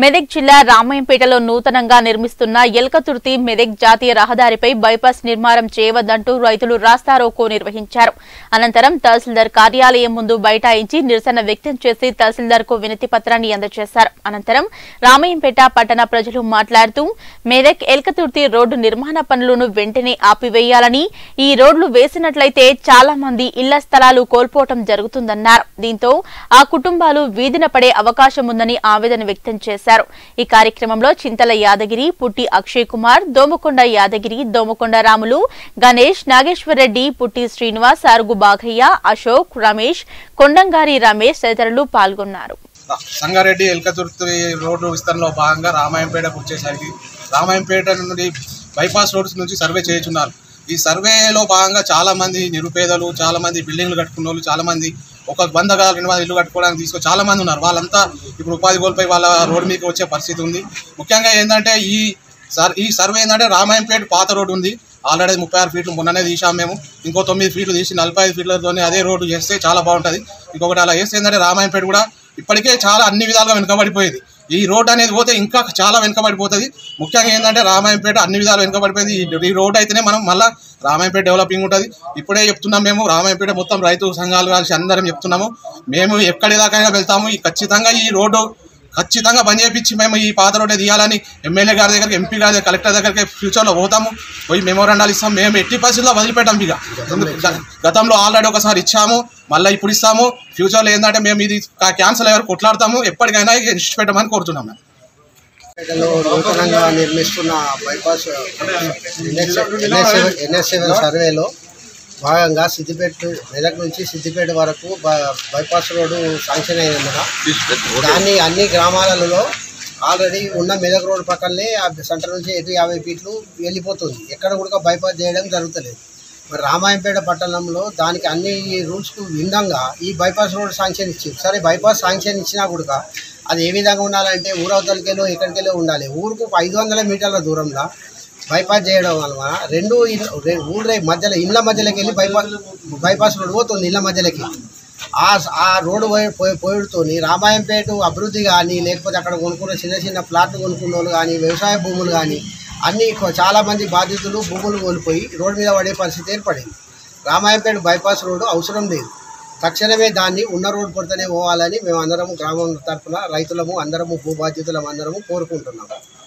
మెదక్ జిల్లా రామాయంపేటలో నూతనంగా నిర్మిస్తున్న ఎల్కతుర్తి మెదక్ జాతీయ రహదారిపై బైపాస్ నిర్మాణం చేయవద్దంటూ రైతులు రాస్తారోకో నిర్వహించారు. అనంతరం తహసీల్దార్ కార్యాలయం ముందు బైఠాయించి నిరసన వ్యక్తం చేసి తహసీల్దార్కు వినతి పత్రాన్ని అందజేశారు. అనంతరం రామాయంపేట పట్టణ ప్రజలు మాట్లాడుతూ మెదక్ ఎల్కతుర్తి రోడ్డు నిర్మాణ పనులను వెంటనే ఆపివేయాలని ఈ రోడ్లు వేసినట్లయితే చాలా మంది ఇళ్ళ స్థలాలు కోల్పోవటం జరుగుతుందన్నారు. దీంతో ఆ కుటుంబాలు వీధిన పడే అవకాశం ఉందని ఆవేదన వ్యక్తం చేశారు. ఈ కార్యక్రమంలో చింతల యాదగిరి పుట్టి అక్షయ్ కుమార్ దోమకొండ యాదగిరి దోమకొండ రాములు గణేష్ నాగేశ్వరరెడ్డి పుట్టి శ్రీనివాస్ అరుగు బాఘయ్య అశోక్ రమేష్ కొండంగారి రమేష్ తదితరులు పాల్గొన్నారు. సంగారెడ్డి ఎల్కతుర్తి రోడ్డు విస్తరణలో భాగంగా రామాయంపేట వచ్చేసరికి రామాయంపేట నుండి బైపాస్ రోడ్స్ నుంచి సర్వే చేయుచున్నారు. ఈ సర్వేలో భాగంగా చాలామంది నిరుపేదలు చాలామంది బిల్డింగ్లు కట్టుకున్న వాళ్ళు చాలామంది ఒక వంద కాదు రెండు వందల ఇల్లు కట్టుకోవడానికి తీసుకో చాలా మంది ఉన్నారు. వాళ్ళంతా ఇప్పుడు ఉపాధి కోల్పోయి వాళ్ళ రోడ్డు మీకు వచ్చే పరిస్థితి ఉంది. ముఖ్యంగా ఏంటంటే ఈ సర్ ఈ సర్వే ఏంటంటే రామాయంపేట పాత రోడ్డు ఉంది. ఆల్రెడీ ముప్పై ఆరు ఫీట్లు మొన్ననే తీసాం మేము. ఇంకో తొమ్మిది ఫీట్లు తీసి నలభై ఐదు ఫీట్లతోనే అదే రోడ్డు చేస్తే చాలా బాగుంటుంది. ఇంకొకటి అలా చేస్తే ఏంటంటే రామాయంపేట కూడా ఇప్పటికే చాలా అన్ని విధాలుగా వెనుకబడిపోయేది. ఈ రోడ్ అనేది పోతే ఇంకా చాలా వెనుకబడిపోతుంది. ముఖ్యంగా ఏంటంటే రామాయంపేట అన్ని విధాలు వెనుకబడిపోయింది. ఈ- రోడ్ అయితేనే మనం మళ్ళీ రామాయంపేట డెవలపింగ్ ఉంటుంది. ఇప్పుడే చెప్తున్నాం మేము రామాయంపేట మొత్తం రైతు సంఘాలు కలిసి అందరం చెప్తున్నాము. మేము ఎక్కడి వెళ్తాము. ఈ ఖచ్చితంగా ఈ రోడ్డు ఖచ్చితంగా బంద్ చేయించి మేము ఈ పాత రోడ్డు తీయాలని ఎమ్మెల్యే గారి దగ్గరికి ఎంపీ గారి దగ్గర కలెక్టర్ దగ్గరికి ఫ్యూచర్లో పోతాము. పోయి మెమోరాండాలు ఇస్తాం. మేము ఎట్టి పరిస్థితుల్లో వదిలిపెట్టాం ఇక. గతంలో ఆల్రెడీ ఒకసారి ఇచ్చాము. మళ్ళీ ఇప్పుడు ఇస్తాము. ఫ్యూచర్లో ఏంటంటే మేము ఇది క్యాన్సల్ అయ్యారు కొట్లాడతాము. ఎప్పటికైనా ఇష్ట పెట్టమని కోరుతున్నాం మేము. నూతనంగా నిర్మిస్తున్న బైపాస్ ఎన్ఎస్ ఎన్ఎస్ సెవెన్ సర్వేలో భాగంగా సిద్దిపేట మెదక్ నుంచి సిద్దిపేట వరకు బ- బైపాస్ రోడ్డు శాంక్షన్ అయినందున దాన్ని అన్ని గ్రామాలలో ఆల్రెడీ ఉన్న మెదక్ రోడ్డు పక్కనే ఆ సెంటర్ నుంచి ఎటు యాభై ఫీట్లు వెళ్ళిపోతుంది. ఎక్కడ కూడా బైపాస్ చేయడం జరుగుతలేదు. మరి రామాయంపేట పట్టణంలో దానికి అన్ని రూల్స్కు భిన్నంగా ఈ బైపాస్ రోడ్ శాంక్షన్ ఇచ్చింది. సరే బైపాస్ శాంక్షన్ ఇచ్చినా కూడా అది ఏ విధంగా ఉండాలంటే ఊరవతలకెళ్ళో ఎక్కడికెళ్ళో ఉండాలి. ఊరుకు ఐదు వందల మీటర్ల దూరంలో బైపాస్ చేయడం వలన రెండు ఊళ్ళ మధ్యలో ఇళ్ళ మధ్యలోకి వెళ్ళి బైపాస్ బైపాస్ రోడ్డు పోతుంది ఇళ్ళ మధ్యలోకి. ఆ ఆ రోడ్డు పోయి- పోయి పోయిడుతోని రామాయంపేట అభివృద్ధి కానీ లేకపోతే అక్కడ కొనుక్కున్న చిన్న చిన్న ప్లాట్లు కొనుక్కున్న వాళ్ళు కానీ వ్యవసాయ భూములు కానీ అన్ని చాలామంది చాలా మంది బాధితులు భూములు కోల్పోయి రోడ్డు మీద పడే పరిస్థితి ఏర్పడింది. రామాయంపేట బైపాస్ రోడ్డు అవసరం లేదు. తక్షణమే దాన్ని ఉన్న రోడ్డు పడితేనే పోవాలని మేము అందరము గ్రామం తరఫున రైతులము అందరము భూ బాధితులం అందరము కోరుకుంటున్నాము.